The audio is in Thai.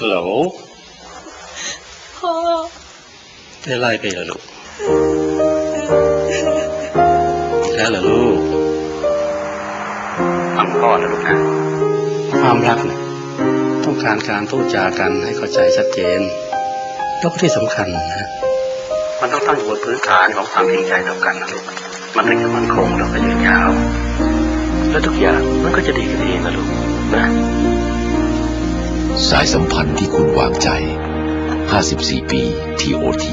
ฮัลโหลพ่อเป็นไรไปเหรอลูกแล้วเหรอลูกฟังพ่อนะลูกนะความรักนะต้องการการพูดจากันให้เข้าใจชัดเจนแล้วก็ที่สำคัญนะมันต้องตั้งอยู่บนพื้นฐานของความจริงใจต่อกันนะลูกมันถึงจะมั่นคงแล้วก็ยืนยาว แล้วทุกอย่างมันก็จะดีขึ้นเองนะลูกนะ สายสัมพันธ์ที่คุณวางใจ 54 ปี TOT